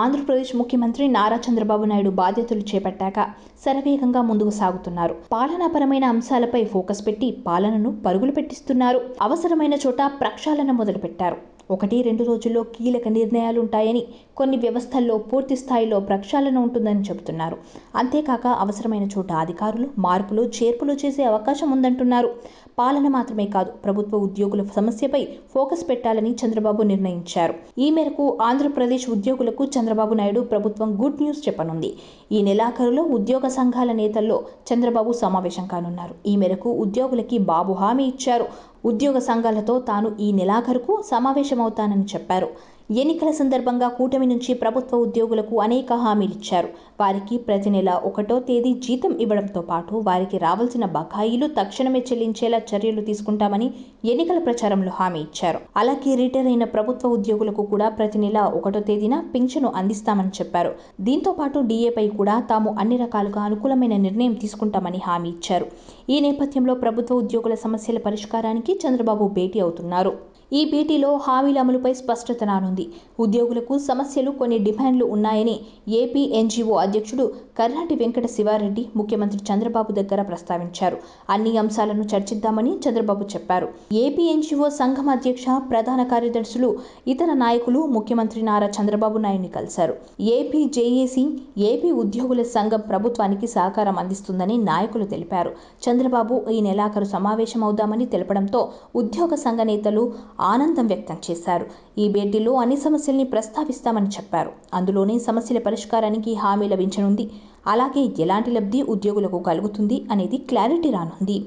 ఆంధ్రప్రదేశ్ ముఖ్యమంత్రి నారా చంద్రబాబు నాయుడు బాధ్యతలు చేపట్టాక శరవేగంగా ముందుకు సాగుతున్నారు. పాలనాపరమైన అంశాలపై ఫోకస్ పెట్టి పాలనను పరుగులు పెట్టిస్తున్నారు. అవసరమైన చోట ప్రక్షాళన మొదలుపెట్టారు. ఒకటి రెండు రోజుల్లో కీలక నిర్ణయాలు ఉంటాయని కొన్ని వ్యవస్థల్లో పూర్తి స్థాయిలో ప్రక్షాళన ఉంటుందని చెబుతున్నారు. అంతేకాక అవసరమైన చోట అధికారులు మార్పులు చేర్పులు చేసే అవకాశం ఉందంటున్నారు. పాలన మాత్రమే కాదు ప్రభుత్వ ఉద్యోగుల సమస్యపై ఫోకస్ పెట్టాలని చంద్రబాబు నిర్ణయించారు. ఈ మేరకు ఆంధ్రప్రదేశ్ ఉద్యోగులకు చంద్రబాబు నాయుడు ప్రభుత్వం గుడ్ న్యూస్ చెప్పనుంది. ఈ నెలాఖరులో ఉద్యోగ సంఘాల నేతల్లో చంద్రబాబు సమావేశం కానున్నారు. ఈ మేరకు ఉద్యోగులకి బాబు హామీ ఇచ్చారు. ఉద్యోగ సంఘాలతో తాను ఈ నెలాఖరుకు సమావేశమవుతానని చెప్పారు. ఎన్నికల సందర్భంగా కూటమి నుంచి ప్రభుత్వ ఉద్యోగులకు అనేక హామీలు ఇచ్చారు. వారికి ప్రతి నెల ఒకటో తేదీ జీతం ఇవ్వడంతో పాటు వారికి రావాల్సిన బకాయిలు తక్షణమే చెల్లించేలా చర్యలు తీసుకుంటామని ఎన్నికల ప్రచారంలో హామీ ఇచ్చారు. అలాగే రిటైర్ అయిన ప్రభుత్వ ఉద్యోగులకు కూడా ప్రతి నెల ఒకటో తేదీన పింఛను అందిస్తామని చెప్పారు. దీంతో పాటు డీఏపై కూడా తాము అన్ని రకాలుగా అనుకూలమైన నిర్ణయం తీసుకుంటామని హామీ ఇచ్చారు. ఈ నేపథ్యంలో ప్రభుత్వ ఉద్యోగుల సమస్యల పరిష్కారానికి చంద్రబాబు భేటీ అవుతున్నారు. ఈ భేటీలో హామీల అమలుపై స్పష్టత రానుంది. ఉద్యోగులకు సమస్యలు కొన్ని డిమాండ్లు ఉన్నాయని ఏపీ ఎన్జీఓ అధ్యక్షుడు కర్నాటి వెంకట శివారెడ్డి ముఖ్యమంత్రి చంద్రబాబు దగ్గర ప్రస్తావించారు. అన్ని అంశాలను చర్చిద్దామని చంద్రబాబు చెప్పారు. ఏపీ ఎన్జీఓ సంఘం అధ్యక్ష ప్రధాన కార్యదర్శులు ఇతర నాయకులు ముఖ్యమంత్రి నారా చంద్రబాబు నాయుడిని కలిశారు. ఏపీ జేఏసీ ఏపీ ఉద్యోగుల సంఘం ప్రభుత్వానికి సహకారం అందిస్తుందని నాయకులు తెలిపారు. చంద్రబాబు ఈ నెలాఖరు సమావేశమవుదామని తెలపడంతో ఉద్యోగ సంఘ నేతలు ఆనందం వ్యక్తం చేశారు. ఈ భేటీలో అన్ని సమస్యల్ని ప్రస్తావిస్తామని చెప్పారు. అందులోనే సమస్యల పరిష్కారానికి హామీ లభించనుంది అలాగే ఎలాంటి లబ్ధి ఉద్యోగులకు కలుగుతుంది అనేది క్లారిటీ రానుంది.